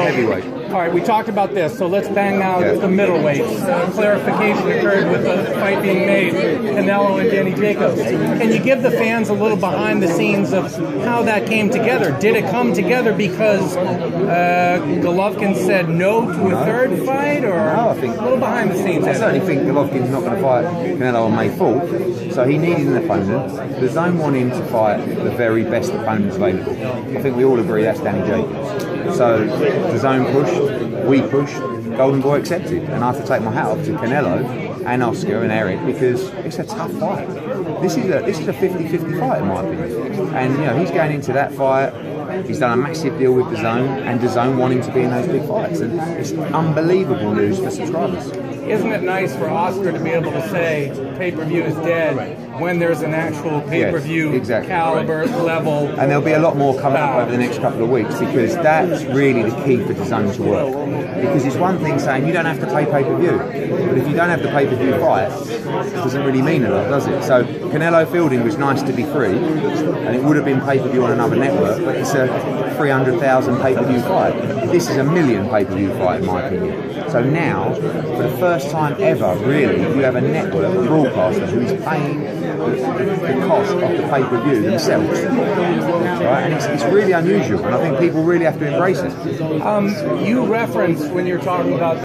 Heavyweight. All right, we talked about this, so let's bang out Yeah. the middleweights. Uh, clarification occurred with the fight being made, Canelo and Danny Jacobs. Can you give the fans a little behind the scenes of how that came together? Did it come together because uh, Golovkin said no to a third fight, or No, I think- a little behind the scenes? I certainly think Golovkin's not going to fight Canelo on May 4th, so he needed an opponent. DAZN want him to fight the very best opponents available. I think we all agree that's Danny Jacobs. So DAZN pushed, we pushed, Golden Boy accepted, and I have to take my hat off to Canelo and Oscar and Eric because it's a tough fight. This is a this is a 50-50 fight in my opinion, and you know he's going into that fight. He's done a massive deal with DAZN, and DAZN want him to be in those big fights, and it's unbelievable news for subscribers. Isn't it nice for Oscar to be able to say pay per view is dead when there's an actual pay per view Yes, exactly. caliber level? And there'll be a lot more coming up over the next couple of weeks because that's really the key for DAZN to work. Because it's one thing saying you don't have to pay pay per view, but if you don't have the pay per view fight, it doesn't really mean a lot, does it? So Canelo Fielding was nice to be free, and it would have been pay per view on another network, but it's a 300,000 pay per view fight. This is a million pay per view fight, in my opinion. So now, for the first time ever, really, you have a network, a broadcaster who is paying the, cost of the pay per view themselves. Right? And it's, it's really unusual, and I think people really have to embrace it. Um, you reference when you're talking about